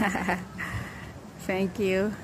Thank you.